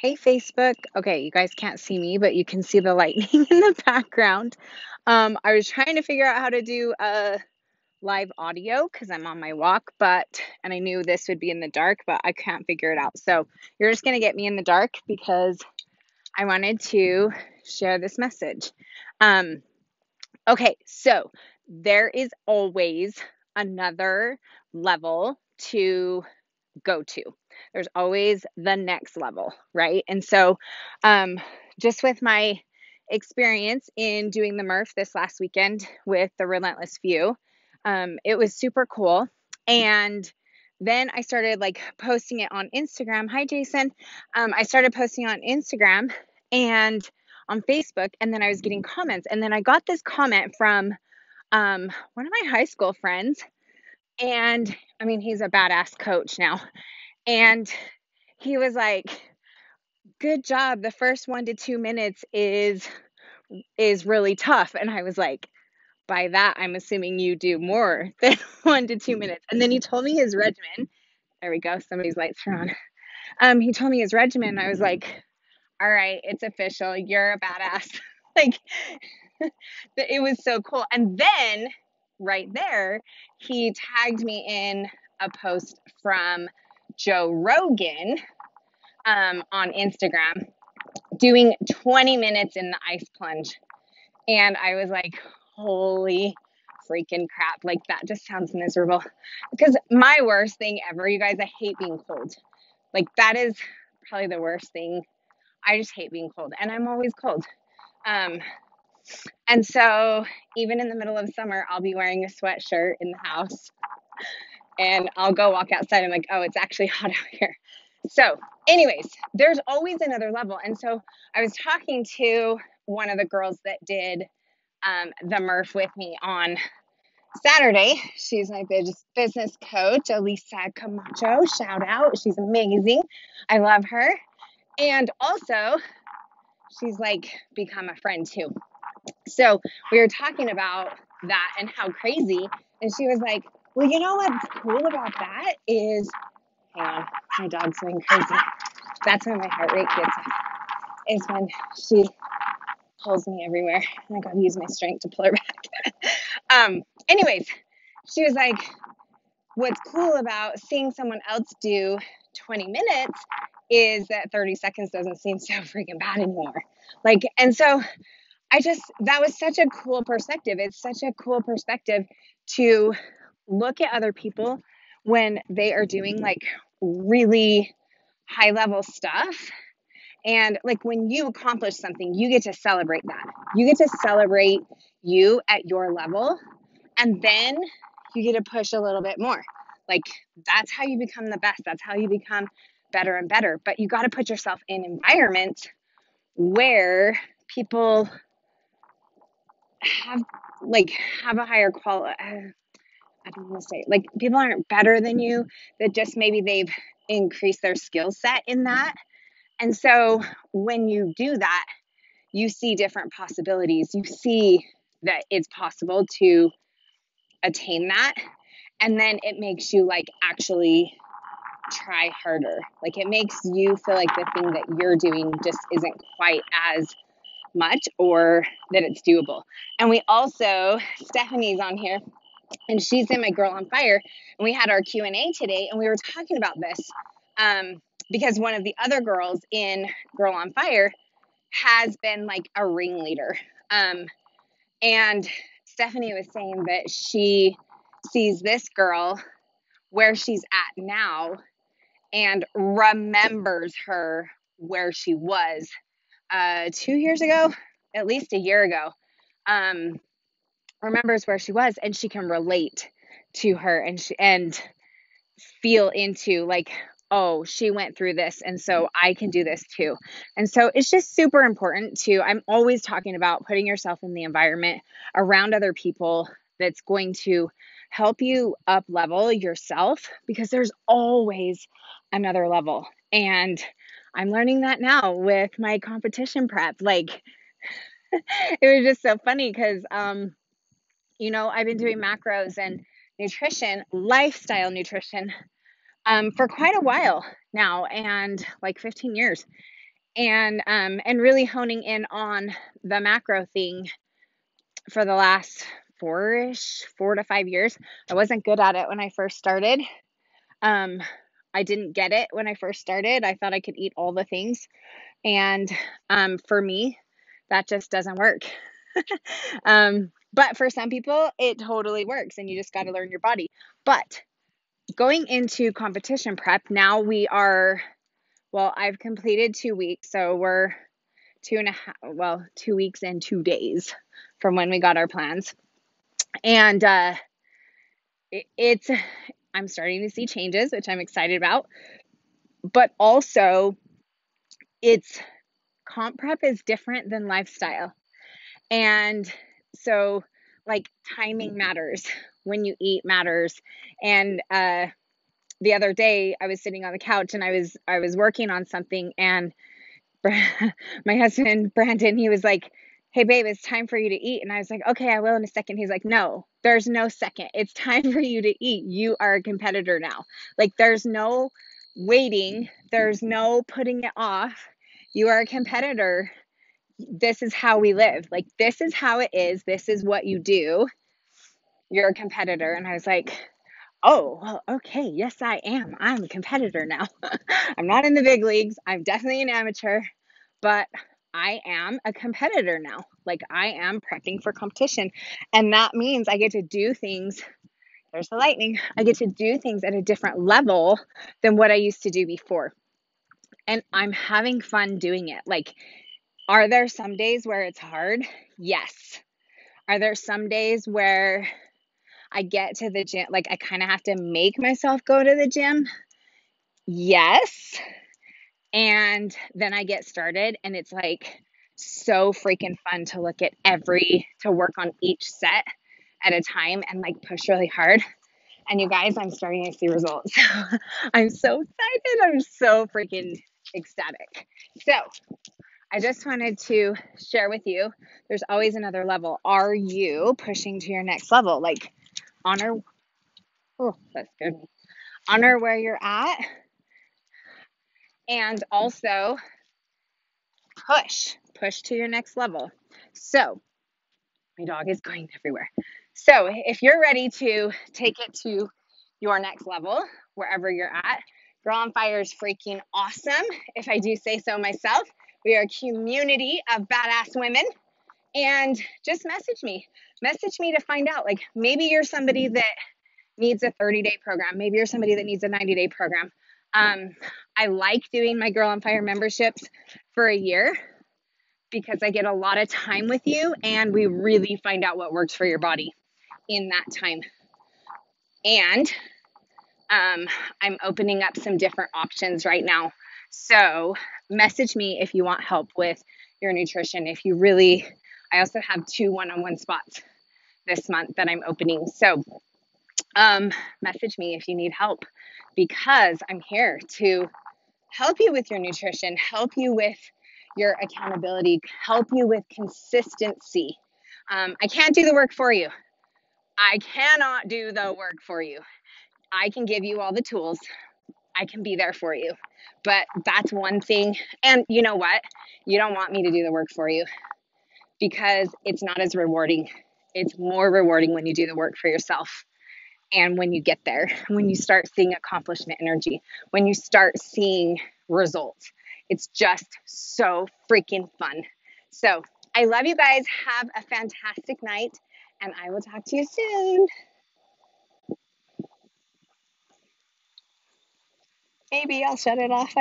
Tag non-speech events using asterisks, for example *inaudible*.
Hey, Facebook. Okay, you guys can't see me, but you can see the lightning *laughs* in the background. Um, I was trying to figure out how to do a live audio because I'm on my walk, but and I knew this would be in the dark, but I can't figure it out. So you're just gonna get me in the dark because I wanted to share this message. Um, okay, so there is always another level to go to. There's always the next level, right? And so, um, just with my experience in doing the Murph this last weekend with the Relentless Few, um, it was super cool. And then I started like posting it on Instagram. Hi, Jason. Um, I started posting on Instagram and on Facebook, and then I was getting comments. And then I got this comment from um, one of my high school friends. And I mean, he's a badass coach now. And he was like, "Good job. The first 1 to 2 minutes is is really tough." And I was like, "By that, I'm assuming you do more *laughs* than 1 to 2 minutes." And then he told me his regimen. There we go. Somebody's lights are on. Um, he told me his regimen. I was like, "All right, it's official. You're a badass." *laughs* like *laughs* it was so cool. And then right there, he tagged me in a post from Joe Rogan um, on Instagram doing 20 minutes in the ice plunge. And I was like, holy freaking crap. Like, that just sounds miserable. Because my worst thing ever, you guys, I hate being cold. Like, that is probably the worst thing. I just hate being cold. And I'm always cold. Um, and so, even in the middle of summer, I'll be wearing a sweatshirt in the house and I'll go walk outside. I'm like, oh, it's actually *laughs* hot out here. So, anyways, there's always another level. And so I was talking to one of the girls that did um, the Murph with me on Saturday. She's my business coach, Elisa Camacho. Shout out. She's amazing. I love her. And also, she's like become a friend too. So we were talking about that and how crazy. And she was like, well, you know what's cool about that is, hang on, my dog's going crazy. That's when my heart rate gets up, is when she pulls me everywhere. And I gotta use my strength to pull her *laughs* back. um, anyways, she was like, what's cool about seeing someone else do 20 minutes is that 30 seconds doesn't seem so freaking bad anymore. Like, and so I just, that was such a cool perspective. It's such a cool perspective to look at other people when they are doing like really high level stuff. And like when you accomplish something, you get to celebrate that. You get to celebrate you at your level. And then you get to push a little bit more. Like that's how you become the best. That's how you become better and better. But you got to put yourself in environments where people have like have a higher quality I don't want to say like people aren't better than you, that just maybe they've increased their skill set in that. And so when you do that, you see different possibilities. You see that it's possible to attain that. And then it makes you like actually try harder. Like it makes you feel like the thing that you're doing just isn't quite as much or that it's doable. And we also, Stephanie's on here and she's in my girl on fire and we had our q&a today and we were talking about this um, because one of the other girls in girl on fire has been like a ringleader um, and stephanie was saying that she sees this girl where she's at now and remembers her where she was uh, two years ago at least a year ago um, remembers where she was and she can relate to her and she, and feel into like oh she went through this and so i can do this too. And so it's just super important to i'm always talking about putting yourself in the environment around other people that's going to help you up level yourself because there's always another level. And i'm learning that now with my competition prep. Like *laughs* it was just so funny because um you know, I've been doing macros and nutrition, lifestyle nutrition, um, for quite a while now, and like 15 years. and um and really honing in on the macro thing for the last four-ish four to five years. I wasn't good at it when i first started. Um i didn't get it when i first started. I thought i could eat all the things. And um for me that just doesn't work. *laughs* Um but for some people it totally works and you just got to learn your body but going into competition prep now we are well i've completed two weeks so we're two and a half, well, two weeks and two days from when we got our plans. And uh, it, it's, I'm starting to see changes, which I'm excited about. But also, it's comp prep is different than lifestyle. And so, like, timing matters when you eat matters. And, uh, the other day I was sitting on the couch and I was I was working on something and *laughs* my husband Brandon, he was like, "Hey babe, it's time for you to eat." And I was like, "Okay, I will in a second. He's like, "No, there's no second. It's time for you to eat. You are a competitor now. Like there's no waiting. There's no putting it off. You are a competitor. This is how we live. Like this is how it is. This is what you do. You're a competitor." And I was like, Oh, well, okay. Yes, I am. I'm a competitor now. *laughs* I'm not in the big leagues. I'm definitely an amateur but I am a competitor now. Like I am prepping for competition. And that means I get to do things. There's the lightning. I get to do things at a different level than what I used to do before. And I'm having fun doing it. Like, are there some days where it's hard? Yes. Are there some days where I get to the gym, like I kind of have to make myself go to the gym? Yes. And then I get started, and it's like so freaking fun to look at every, to work on each set at a time and like push really hard. And you guys, I'm starting to see results. *laughs* I'm so excited. I'm so freaking ecstatic. So, I just wanted to share with you there's always another level. Are you pushing to your next level? Like, honor, oh, that scared me. Honor where you're at and also push, push to your next level. So, my dog is going everywhere. So, if you're ready to take it to your next level, wherever you're at, Girl on Fire is freaking awesome, if I do say so myself. We are a community of badass women. And just message me. Message me to find out. Like, maybe you're somebody that needs a 30 day program. Maybe you're somebody that needs a 90 day program. Um, I like doing my Girl on Fire memberships for a year because I get a lot of time with you and we really find out what works for your body in that time. And um, I'm opening up some different options right now. So, message me if you want help with your nutrition. If you really, I also have two one on one spots this month that I'm opening. So, um, message me if you need help because I'm here to help you with your nutrition, help you with your accountability, help you with consistency. Um, I can't do the work for you. I cannot do the work for you. I can give you all the tools. I can be there for you. But that's one thing. And you know what? You don't want me to do the work for you because it's not as rewarding. It's more rewarding when you do the work for yourself and when you get there, when you start seeing accomplishment energy, when you start seeing results. It's just so freaking fun. So, I love you guys. Have a fantastic night, and I will talk to you soon. Maybe I'll shut it off.